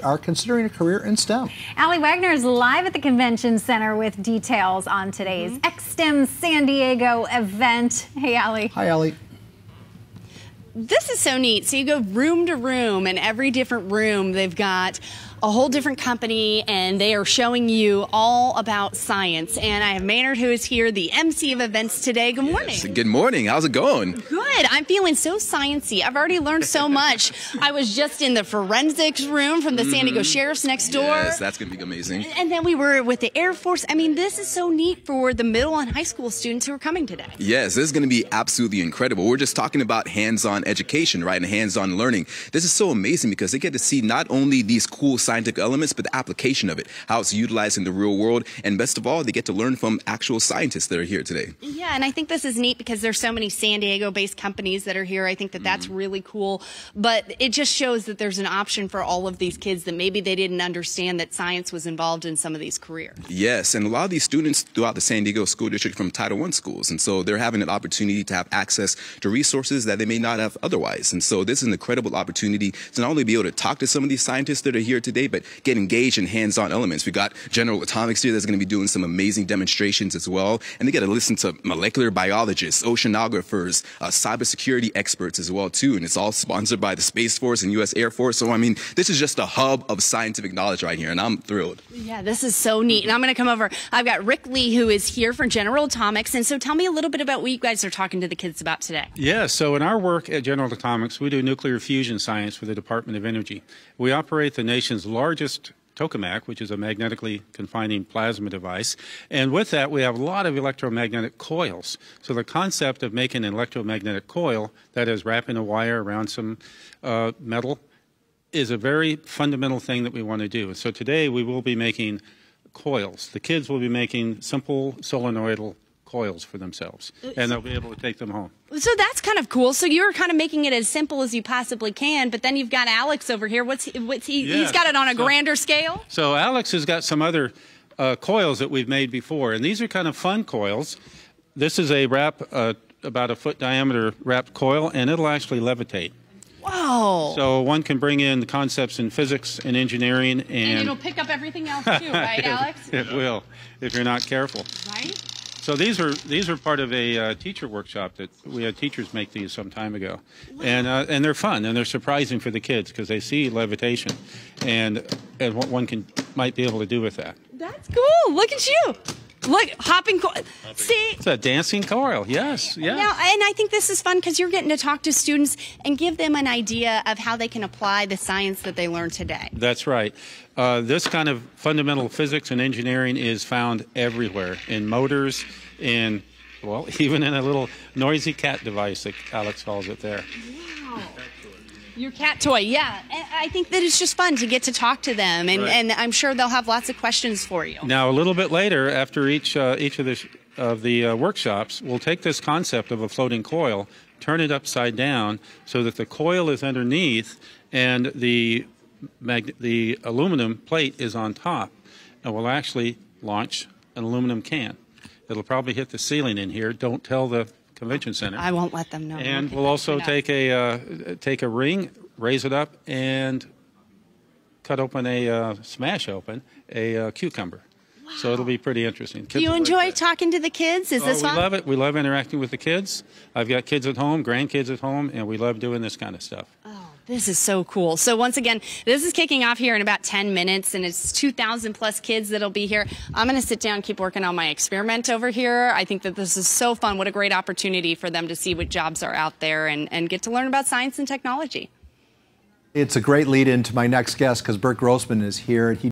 are considering a career in STEM. Allie Wagner is live at the Convention Center with details on today's mm -hmm. XSTEM San Diego event. Hey, Allie. Hi, Allie. This is so neat. So you go room to room, and every different room they've got a whole different company and they are showing you all about science. And I have Maynard who is here, the MC of events today. Good morning. Yes, good morning. How's it going? Good. I'm feeling so sciencey. I've already learned so much. I was just in the forensics room from the mm -hmm. San Diego mm-hmm. Sheriff's next door. Yes, that's going to be amazing. And then we were with the Air Force. I mean, this is so neat for the middle and high school students who are coming today. Yes, this is going to be absolutely incredible. We're just talking about hands-on education, right, and hands-on learning. This is so amazing because they get to see not only these cool scientific elements, but the application of it, how it's utilized in the real world. And best of all, they get to learn from actual scientists that are here today. Yeah, and I think this is neat because there's so many San Diego based companies that are here. I think that that's mm -hmm. really cool. But it just shows that there's an option for all of these kids that maybe they didn't understand that science was involved in some of these careers. Yes, and a lot of these students throughout the San Diego school district from Title I schools. And so they're having an opportunity to have access to resources that they may not have otherwise. And so this is an incredible opportunity to not only be able to talk to some of these scientists that are here today, but get engaged in hands-on elements. We got General Atomics here that's going to be doing some amazing demonstrations as well, and they get to listen to molecular biologists, oceanographers, uh, cybersecurity experts as well too. And it's all sponsored by the Space Force and U.S. Air Force. So I mean, this is just a hub of scientific knowledge right here, and I'm thrilled. Yeah, this is so neat. And I'm going to come over. I've got Rick Lee who is here for General Atomics, and so tell me a little bit about what you guys are talking to the kids about today. Yeah, so in our work at General Atomics, we do nuclear fusion science for the Department of Energy. We operate the nation's largest tokamak, which is a magnetically confining plasma device. And with that, we have a lot of electromagnetic coils. So the concept of making an electromagnetic coil, that is wrapping a wire around some uh, metal, is a very fundamental thing that we want to do. So today we will be making coils. The kids will be making simple solenoidal coils for themselves, uh, and they'll be able to take them home. So that's kind of cool. So you're kind of making it as simple as you possibly can, but then you've got Alex over here. What's he, what's he? Yeah. He's got it on a so, grander scale. So Alex has got some other uh, coils that we've made before, and these are kind of fun coils. This is a wrap, uh, about a foot diameter wrapped coil, and it'll actually levitate. Wow. So one can bring in the concepts in physics and engineering and, and it'll pick up everything else too, right, Alex? It will, if you're not careful. Right? So these are these are part of a uh, teacher workshop that we had teachers make these some time ago, and uh, and they're fun and they're surprising for the kids because they see levitation, and and what one can might be able to do with that. That's cool. Look at you. Look, hopping coil. See? It's a dancing coil. Yes, yeah. Now, and I think this is fun because you're getting to talk to students and give them an idea of how they can apply the science that they learned today. That's right. Uh, this kind of fundamental physics and engineering is found everywhere in motors, in well, even in a little noisy cat device that Alex calls it there. Wow. Your cat toy, yeah. And I think that it's just fun to get to talk to them, and, right. and I'm sure they'll have lots of questions for you. Now, a little bit later, after each uh, each of the of the uh, workshops, we'll take this concept of a floating coil, turn it upside down so that the coil is underneath and the the aluminum plate is on top, and we'll actually launch an aluminum can. It'll probably hit the ceiling in here. Don't tell the Convention Center. I won't let them know. And we'll also take a uh, take a ring, raise it up, and cut open a uh, smash open a uh, cucumber. Wow. So it'll be pretty interesting. Kids Do you enjoy like talking to the kids? Is oh, this we fun? We love it. We love interacting with the kids. I've got kids at home, grandkids at home, and we love doing this kind of stuff. This is so cool. So once again, this is kicking off here in about 10 minutes and it's 2,000 plus kids that'll be here. I'm going to sit down keep working on my experiment over here. I think that this is so fun. What a great opportunity for them to see what jobs are out there and, and get to learn about science and technology. It's a great lead into my next guest because Bert Grossman is here. He